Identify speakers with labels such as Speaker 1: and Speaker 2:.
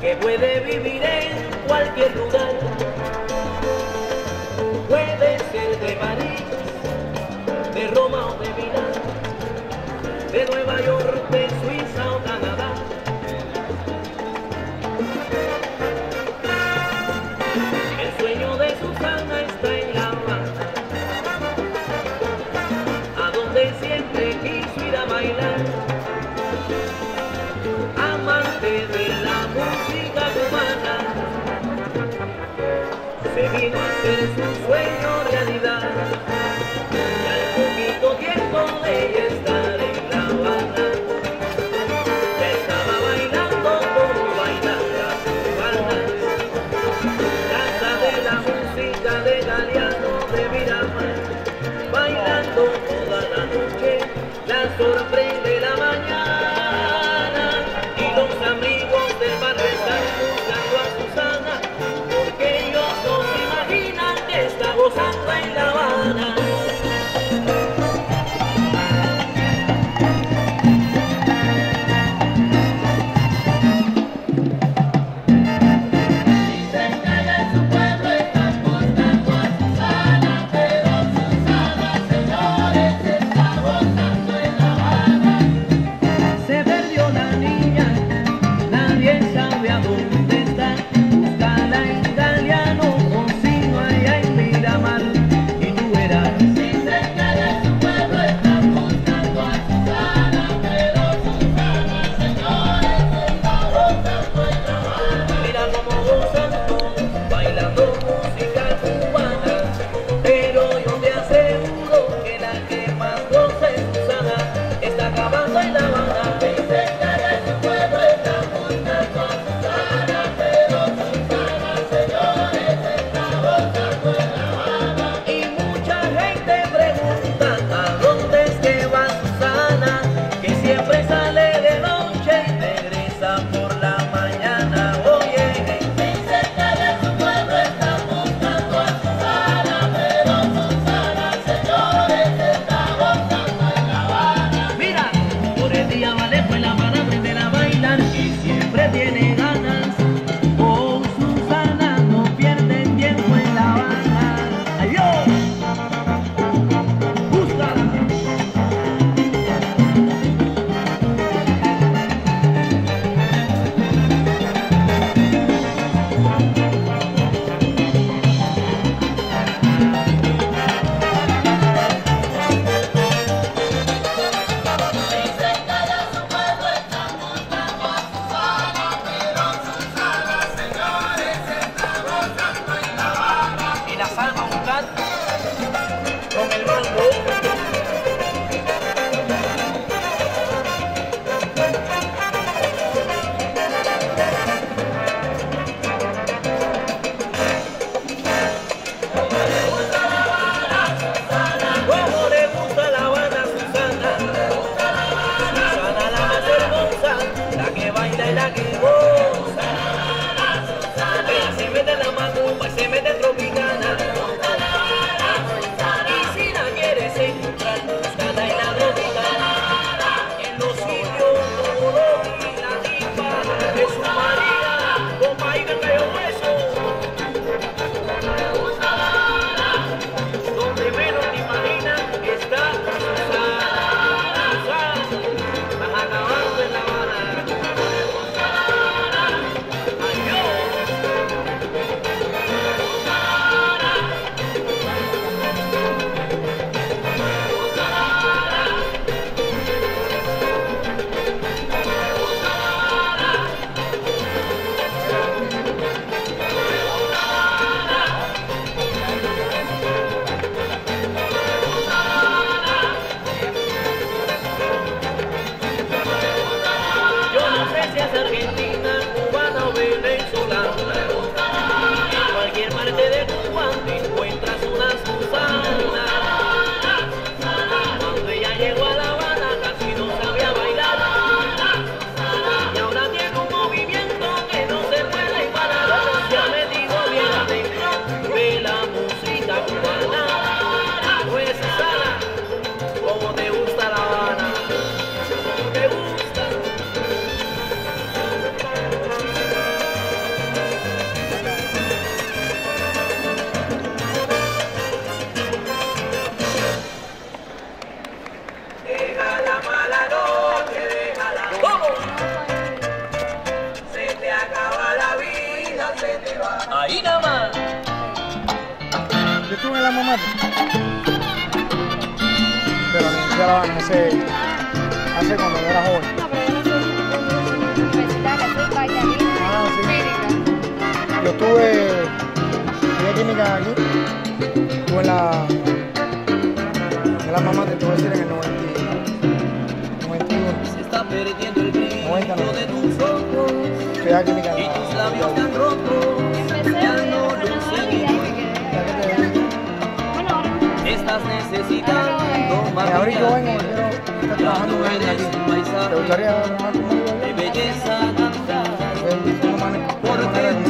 Speaker 1: que puede vivir Amante de la música cubana, se vino a hacer su sueño realidad. Y al poquito tiempo de estar en La Habana, ya estaba bailando como bailan las cubanas. Casa de la música de Galeano de Miramar, Ahí nada más.
Speaker 2: Yo estuve en la mamá. Pero no, ya la hace, hace cuando yo era joven.
Speaker 3: No, pero yo no soy
Speaker 2: Ah, sí. Yo estuve en química aquí. Estuve en la, en la mamá, te a decir, en el 90, 91.
Speaker 1: Se está perdiendo el brillo
Speaker 2: Noventa, no.
Speaker 1: de tus ojos
Speaker 2: Estudié a química en la, necesitan
Speaker 3: tomar ahora
Speaker 2: yo vengo, yo
Speaker 1: de belleza cantada, porque